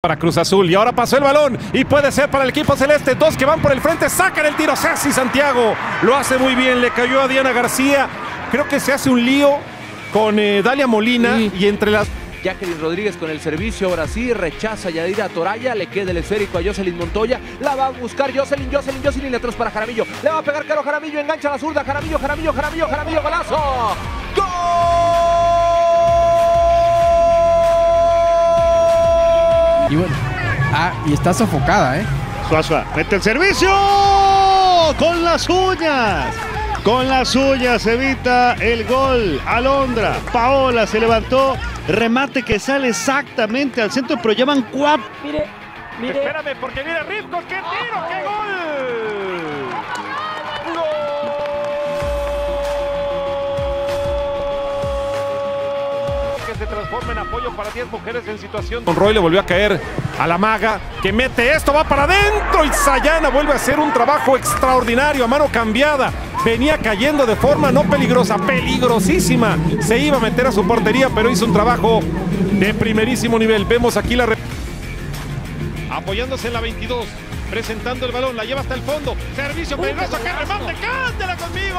para Cruz Azul. Y ahora pasó el balón y puede ser para el equipo celeste, dos que van por el frente, sacan el tiro, Ceci Santiago. Lo hace muy bien, le cayó a Diana García, creo que se hace un lío con eh, Dalia Molina y entre las... Jacqueline Rodríguez con el servicio, ahora sí, rechaza a Yadira Toraya, le queda el esférico a Jocelyn Montoya, la va a buscar Jocelyn, Jocelyn, Jocelyn, atrás para Jaramillo, le va a pegar Caro Jaramillo, engancha a la zurda, Jaramillo, Jaramillo, Jaramillo, Jaramillo, golazo, ¡Gol! Y bueno, ah, y está sofocada, ¿eh? Suazua mete el servicio con las uñas. Con las uñas evita el gol. Alondra, Paola se levantó. Remate que sale exactamente al centro, pero llevan cuatro. Mire, mire. Espérame, porque viene Ripcos, qué tiro, qué gol. Que se transforma en apoyo para 10 mujeres en situación. Roy le volvió a caer a la maga, que mete esto, va para adentro y Sayana vuelve a hacer un trabajo extraordinario a mano cambiada. Venía cayendo de forma no peligrosa, peligrosísima. Se iba a meter a su portería, pero hizo un trabajo de primerísimo nivel. Vemos aquí la... apoyándose en la 22, presentando el balón, la lleva hasta el fondo, servicio peligroso, que remate, cántela conmigo.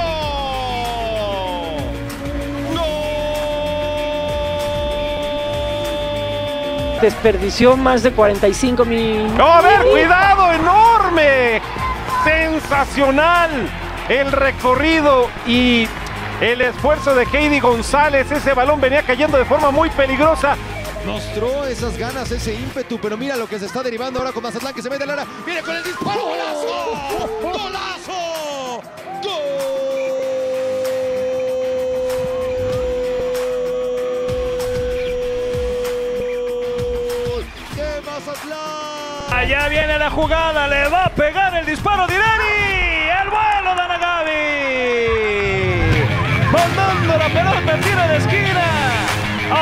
Desperdició más de 45 mil. ¡No, a ver, cuidado, enorme! Sensacional el recorrido y el esfuerzo de Heidi González. Ese balón venía cayendo de forma muy peligrosa. Mostró esas ganas, ese ímpetu, pero mira lo que se está derivando ahora con Mazatlán que se mete al área. Viene con el disparo. Allá viene la jugada, le va a pegar el disparo de Irani. El vuelo de Anagabi. Mandando la pelota en tiro de esquina.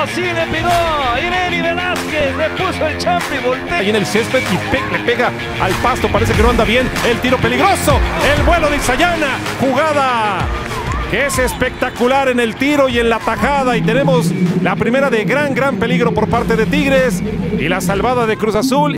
Así le pegó Irene Velázquez, le puso el champ y voltea. Ahí en el césped y pe- le pega al pasto, parece que no anda bien. El tiro peligroso, el vuelo de Isayana, jugada que es espectacular en el tiro y en la tajada. Y tenemos la primera de gran, gran peligro por parte de Tigres y la salvada de Cruz Azul.